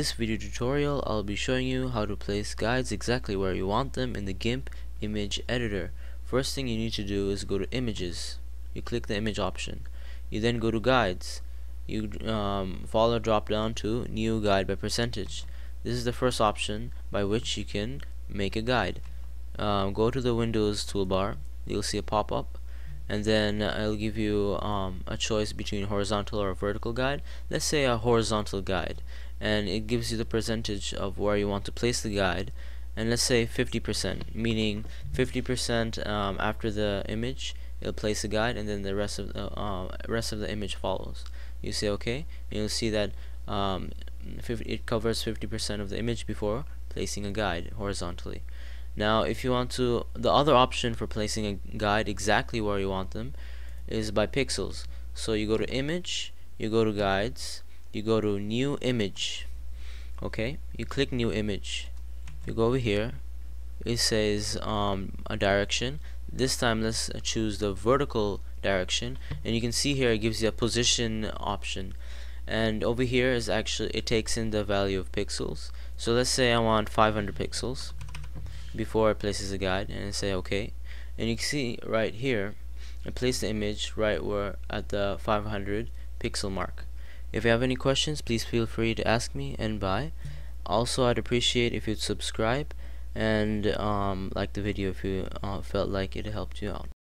this video tutorial I'll be showing you how to place guides exactly where you want them in the GIMP image editor. First thing you need to do is go to images. You click the image option. You then go to guides. You um, follow drop down to new guide by percentage. This is the first option by which you can make a guide. Um, go to the Windows toolbar. You'll see a pop-up and then I'll give you um, a choice between horizontal or vertical guide. Let's say a horizontal guide and it gives you the percentage of where you want to place the guide. And let's say 50% meaning 50% um, after the image it'll place a guide and then the rest of the uh, rest of the image follows. You say okay? And you'll see that um, it covers 50% of the image before placing a guide horizontally now if you want to, the other option for placing a guide exactly where you want them is by pixels. So you go to image, you go to guides, you go to new image. Okay, you click new image. You go over here, it says um, a direction. This time let's choose the vertical direction and you can see here it gives you a position option and over here is actually it takes in the value of pixels so let's say I want 500 pixels before it places a guide and say OK and you can see right here I place the image right where at the 500 pixel mark. If you have any questions please feel free to ask me and bye. Also I'd appreciate if you'd subscribe and um, like the video if you uh, felt like it helped you out